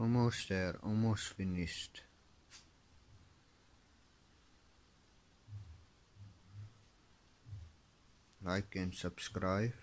Almost there, almost finished. Like and subscribe.